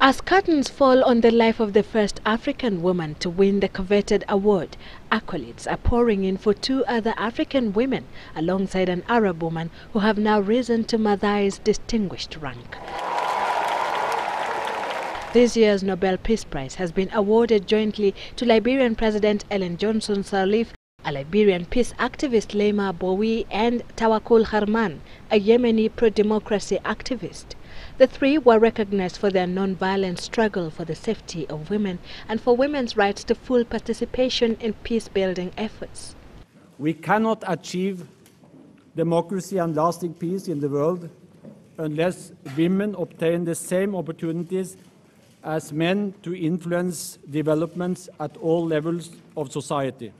As curtains fall on the life of the first African woman to win the coveted award, accolades are pouring in for two other African women alongside an Arab woman who have now risen to Maathai's distinguished rank. This year's Nobel Peace Prize has been awarded jointly to Liberian President Ellen Johnson Sirleaf, a Liberian peace activist Leymah Gbowee and Tawakkol Karman, a Yemeni pro-democracy activist. The three were recognized for their non-violent struggle for the safety of women and for women's rights to full participation in peace-building efforts. We cannot achieve democracy and lasting peace in the world unless women obtain the same opportunities as men to influence developments at all levels of society.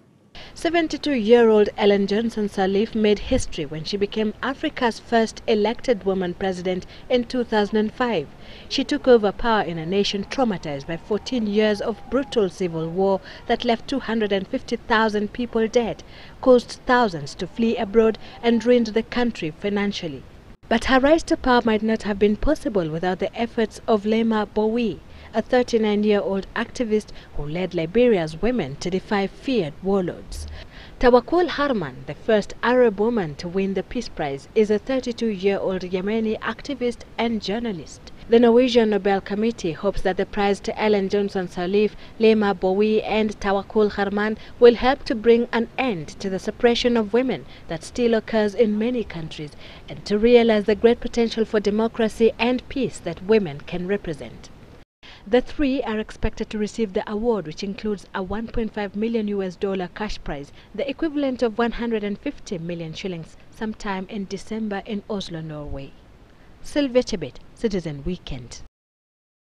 72-year-old Ellen Johnson Sirleaf made history when she became Africa's first elected woman president in 2005. She took over power in a nation traumatized by 14 years of brutal civil war that left 250,000 people dead, caused thousands to flee abroad and ruined the country financially. But her rise to power might not have been possible without the efforts of Leymah Gbowee, a 39-year-old activist who led Liberia's women to defy feared warlords. Tawakkol Karman, the first Arab woman to win the Peace Prize, is a 32-year-old Yemeni activist and journalist. The Norwegian Nobel Committee hopes that the prize to Ellen Johnson Sirleaf, Leymah Gbowee and Tawakkol Karman will help to bring an end to the suppression of women that still occurs in many countries and to realize the great potential for democracy and peace that women can represent. The three are expected to receive the award, which includes a 1.5 million US dollar cash prize, the equivalent of 150 million shillings, sometime in December in Oslo, Norway. Sylvia Citizen Weekend.